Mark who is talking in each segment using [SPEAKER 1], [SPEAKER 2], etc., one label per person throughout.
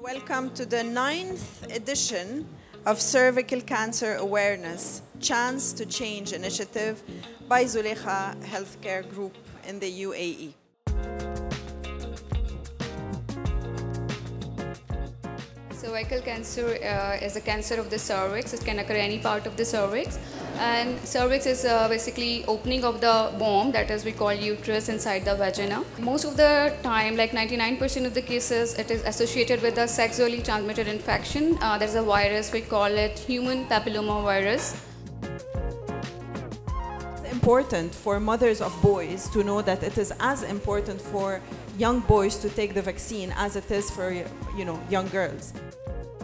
[SPEAKER 1] Welcome to the ninth edition of Cervical Cancer Awareness Chance to Change initiative by Zulekha Healthcare Group in the UAE.
[SPEAKER 2] Cervical cancer uh, is a cancer of the cervix. It can occur any part of the cervix. And cervix is uh, basically opening of the womb, that is we call uterus inside the vagina. Most of the time, like 99% of the cases, it is associated with a sexually transmitted infection. Uh, there's a virus, we call it human papilloma virus.
[SPEAKER 1] It's important for mothers of boys to know that it is as important for young boys to take the vaccine as it is for you know young girls.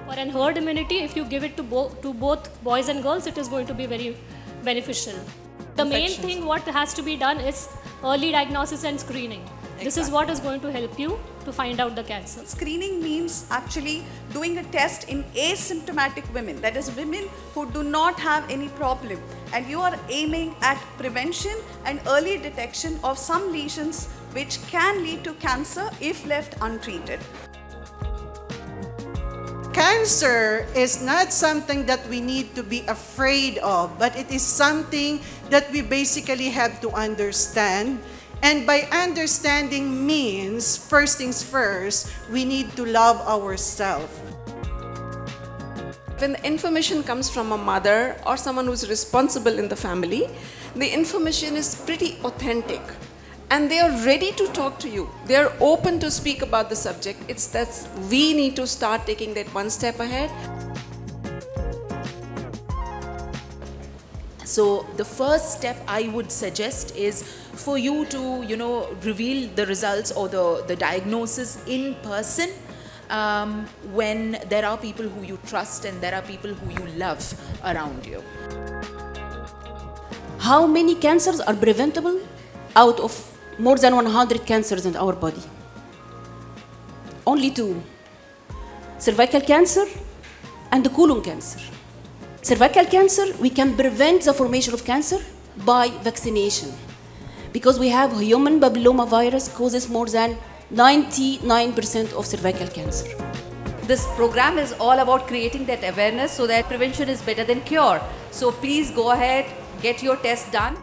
[SPEAKER 3] For an herd immunity, if you give it to, bo- to both boys and girls, it is going to be very beneficial. The main thing what has to be done is early diagnosis and screening. This is what is going to help you to find out the cancer.
[SPEAKER 4] Screening means actually doing a test in asymptomatic women, that is, women who do not have any problem. And you are aiming at prevention and early detection of some lesions which can lead to cancer if left untreated.
[SPEAKER 5] Cancer is not something that we need to be afraid of, but it is something that we basically have to understand. And by understanding means, first things first, we need to love ourselves.
[SPEAKER 6] When the information comes from a mother or someone who's responsible in the family, the information is pretty authentic and they are ready to talk to you. They are open to speak about the subject. It's that we need to start taking that one step ahead.
[SPEAKER 7] So the first step I would suggest is for you to, you know, reveal the results or the, the diagnosis in person um, when there are people who you trust and there are people who you love around you.
[SPEAKER 8] How many cancers are preventable out of more than 100 cancers in our body? Only two cervical cancer and the colon cancer. Cervical cancer, we can prevent the formation of cancer by vaccination because we have human papilloma virus causes more than 99% of cervical cancer.
[SPEAKER 9] This program is all about creating that awareness so that prevention is better than cure. So please go ahead, get your test done.